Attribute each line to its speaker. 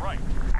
Speaker 1: right.